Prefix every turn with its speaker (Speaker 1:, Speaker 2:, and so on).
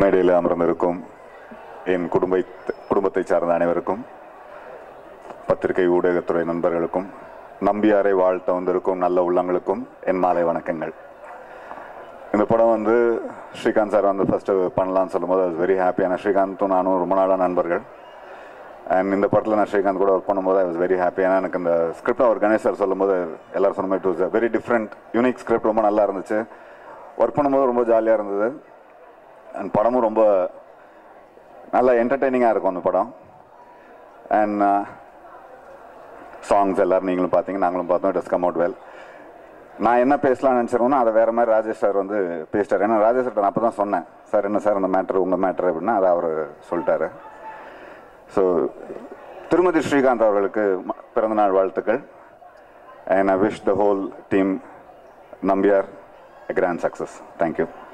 Speaker 1: மேடையில் அமர்ந்திருக்கும் என் குடும்ப குடும்பத்தை சார்ந்த அனைவருக்கும் பத்திரிகை ஊடகத்துறை நண்பர்களுக்கும் நம்பியாரை வாழ்த்த வந்திருக்கும் நல்ல உள்ளங்களுக்கும் என் மாலை வணக்கங்கள். இந்த படம் வந்து ஸ்ரீகாந்த் சார் வந்து ஃபஸ்ட்டு பண்ணலான்னு சொல்லும்போது அது வெரி ஹாப்பியான ஸ்ரீகாந்தும் நானும் ரொம்ப நாளாக நண்பர்கள். அண்ட் இந்த படத்தில் நான் ஸ்ரீகாந்த் கூட ஒர்க் பண்ணும்போது ஐ வாஸ் வெரி ஹாப்பி ஏன்னா எனக்கு இந்த ஸ்கிரிப்ட் அவர் கணேஷ் சார் சொல்லும்போது எல்லோரும் சொன்ன மாதிரி it was very different unique script ரொம்ப நல்லா இருந்துச்சு. ஒர்க் பண்ணும்போது ரொம்ப ஜாலியாக இருந்தது. அண்ட் படமும் ரொம்ப நல்ல என்டர்டெய்னிங்காக இருக்கும் அந்த படம். அண்ட் சாங்ஸ் uh, எல்லோரும் நீங்களும் பார்த்தீங்க நாங்களும் பார்த்தோம். இட் கம் அவுட் வெல் நான் என்ன பேசலாம்னு நினச்சிருந்தோன்னா அதை வேறு மாதிரி ராஜேஷ் சார் வந்து பேசிட்டார். ஏன்னா ராஜேஷ் சார் நான் அப்போ தான் சொன்னேன். சார் என்ன சார் அந்த மேட்ரு உங்கள் மேட்ரு அப்படின்னா அதை அவர் சொல்லிட்டாரு. ஸோ திருமதி ஸ்ரீகாந்த் அவர்களுக்கு பிறந்தநாள் வாழ்த்துக்கள். And I wish the whole team Nambiar a grand success. Thank you.